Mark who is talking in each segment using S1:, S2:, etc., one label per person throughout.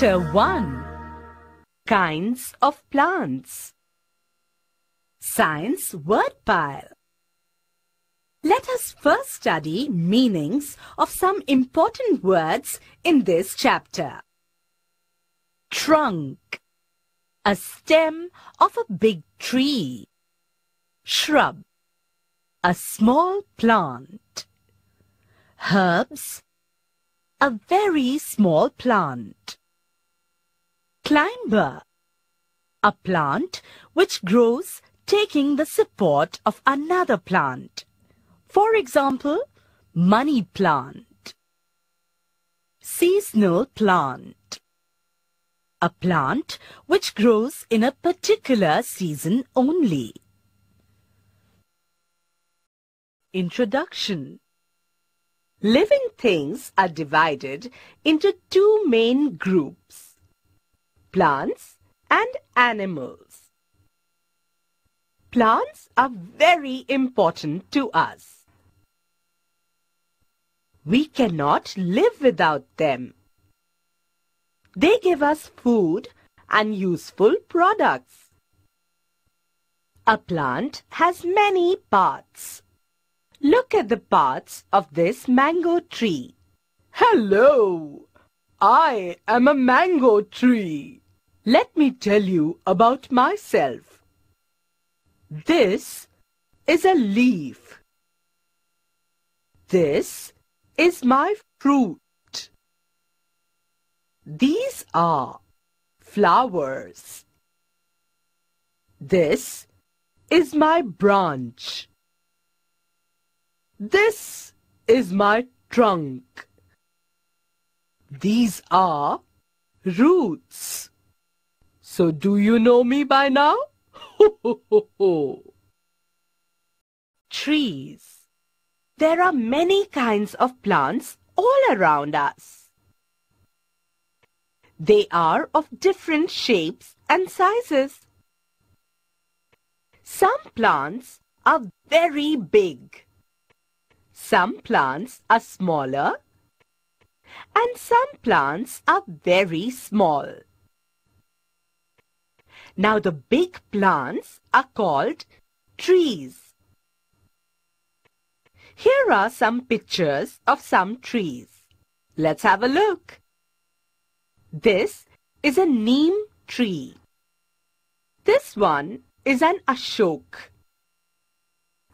S1: Chapter 1 Kinds of Plants Science Word Pile Let us first study meanings of some important words in this chapter. Trunk A stem of a big tree. Shrub A small plant. Herbs a very small plant. Climber, a plant which grows taking the support of another plant. For example, money plant. Seasonal plant, a plant which grows in a particular season only. Introduction Living things are divided into two main groups, plants and animals. Plants are very important to us. We cannot live without them. They give us food and useful products. A plant has many parts. Look at the parts of this mango tree.
S2: Hello! I am a mango tree. Let me tell you about myself. This is a leaf. This is my fruit. These are flowers. This is my branch. This is my trunk. These are roots. So do you know me by now?
S1: Trees. There are many kinds of plants all around us. They are of different shapes and sizes. Some plants are very big. Some plants are smaller and some plants are very small. Now the big plants are called trees. Here are some pictures of some trees. Let's have a look. This is a neem tree. This one is an ashok.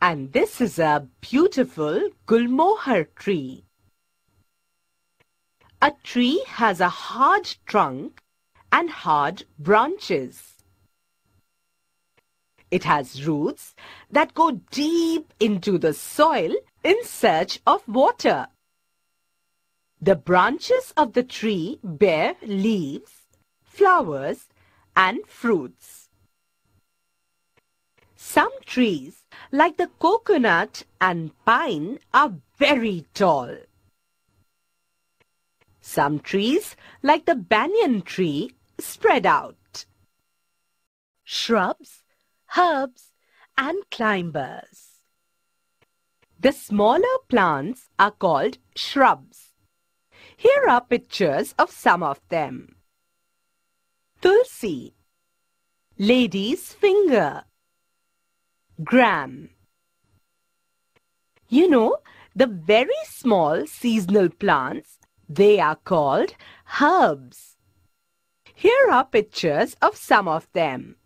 S1: And this is a beautiful gulmohar tree. A tree has a hard trunk and hard branches. It has roots that go deep into the soil in search of water. The branches of the tree bear leaves, flowers, and fruits. Some trees like the coconut and pine, are very tall. Some trees, like the banyan tree, spread out. Shrubs, herbs, and climbers. The smaller plants are called shrubs. Here are pictures of some of them. Tulsi, lady's finger, gram. You know, the very small seasonal plants, they are called herbs. Here are pictures of some of them.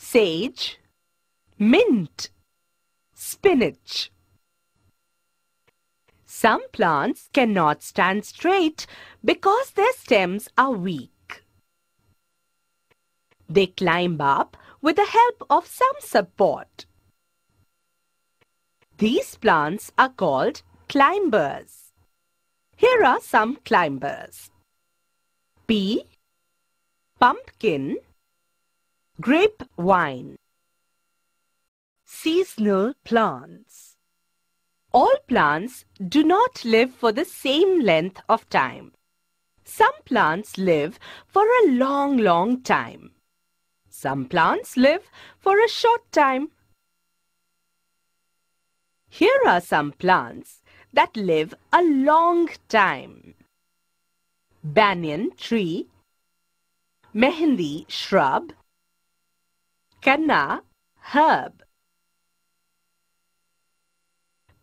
S1: Sage, mint, spinach. Some plants cannot stand straight because their stems are weak. They climb up with the help of some support. These plants are called climbers. Here are some climbers. Pea, pumpkin, grapevine. Seasonal plants. All plants do not live for the same length of time. Some plants live for a long, long time. Some plants live for a short time. Here are some plants that live a long time. banyan tree, mehendi shrub, canna herb.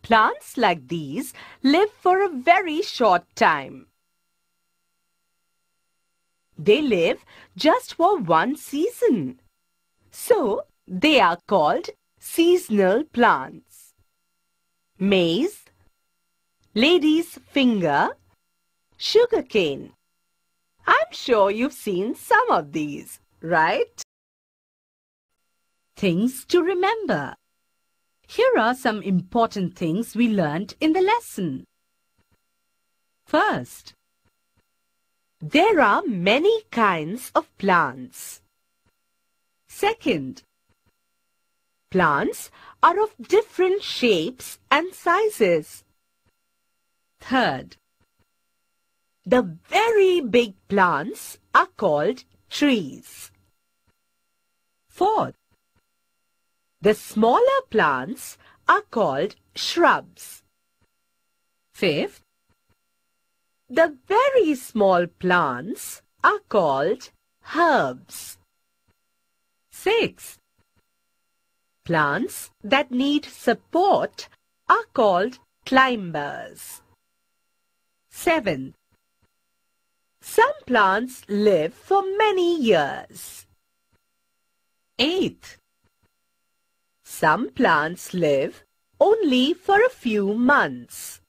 S1: Plants like these live for a very short time. They live just for one season. So, they are called seasonal plants. Maize, lady's finger, sugarcane. I'm sure you've seen some of these, right? Things to remember. Here are some important things we learned in the lesson. First, there are many kinds of plants. Second, plants are of different shapes and sizes. Third, the very big plants are called trees. The smaller plants are called shrubs. Fifth, the very small plants are called herbs. Sixth, plants that need support are called climbers. Seventh, some plants live for many years. Eighth, some plants live only for a few months.